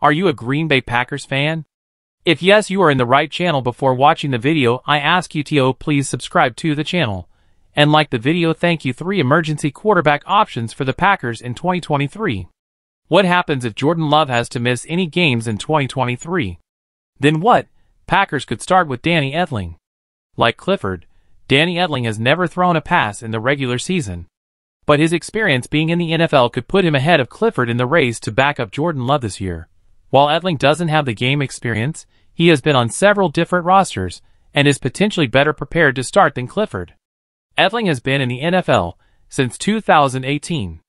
Are you a Green Bay Packers fan? If yes, you are in the right channel before watching the video, I ask you to oh, please subscribe to the channel. And like the video thank you 3 emergency quarterback options for the Packers in 2023. What happens if Jordan Love has to miss any games in 2023? Then what? Packers could start with Danny Etling. Like Clifford, Danny Etling has never thrown a pass in the regular season. But his experience being in the NFL could put him ahead of Clifford in the race to back up Jordan Love this year. While Etling doesn't have the game experience, he has been on several different rosters and is potentially better prepared to start than Clifford. Etling has been in the NFL since 2018.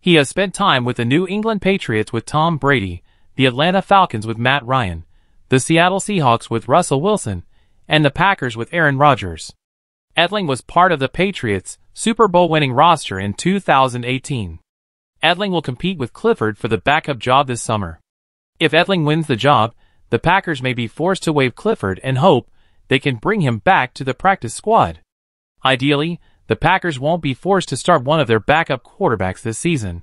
He has spent time with the New England Patriots with Tom Brady, the Atlanta Falcons with Matt Ryan, the Seattle Seahawks with Russell Wilson, and the Packers with Aaron Rodgers. Etling was part of the Patriots' Super Bowl winning roster in 2018. Etling will compete with Clifford for the backup job this summer. If Etling wins the job, the Packers may be forced to waive Clifford and hope they can bring him back to the practice squad. Ideally, the Packers won't be forced to start one of their backup quarterbacks this season.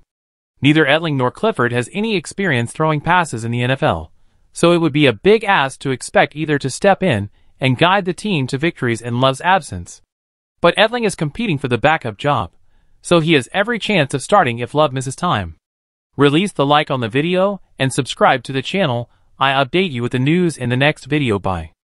Neither Etling nor Clifford has any experience throwing passes in the NFL, so it would be a big ask to expect either to step in and guide the team to victories in Love's absence. But Etling is competing for the backup job, so he has every chance of starting if Love misses time. Release the like on the video and subscribe to the channel. I update you with the news in the next video. Bye.